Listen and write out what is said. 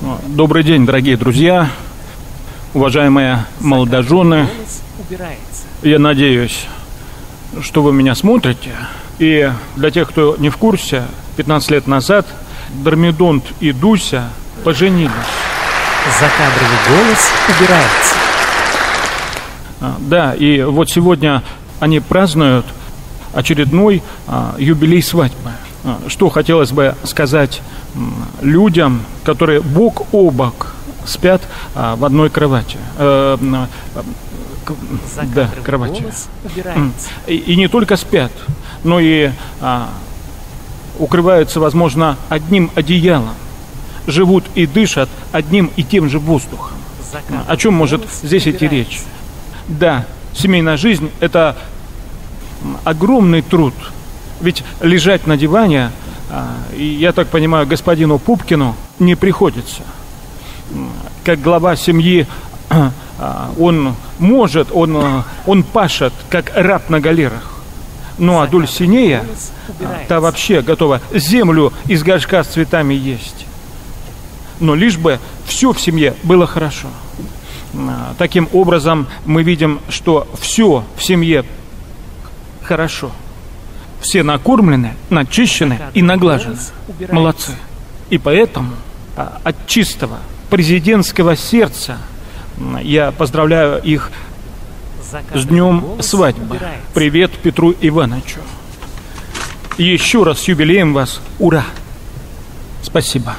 Добрый день, дорогие друзья, уважаемые молодожены. Я надеюсь, что вы меня смотрите. И для тех, кто не в курсе, 15 лет назад Дормидонт и Дуся поженились. Закадровый голос убирается. А, Да, и вот сегодня они празднуют очередной а, юбилей свадьбы. А, Что хотелось бы сказать людям, которые бок о бок спят а, в одной кровати. Э, к- да, кровати. И, и не только спят, но и а, укрываются, возможно, одним одеялом, живут и дышат одним и тем же воздухом. О чем может здесь идти речь? Да, семейная жизнь – это огромный труд. Ведь лежать на диване, а, я так понимаю, господину Пупкину не приходится. Как глава семьи, а, он может, он, а, он пашет, как раб на галерах. Ну а Дульсинея, та вообще готова землю из горшка с цветами есть. Но лишь бы все в семье было хорошо. Таким образом, мы видим, что все в семье хорошо. Все накормлены, начищены и наглажены. Молодцы. И поэтому а, от чистого президентского сердца я поздравляю их с днем свадьбы. Привет Петру Ивановичу. Еще раз с юбилеем вас. Ура! Спасибо.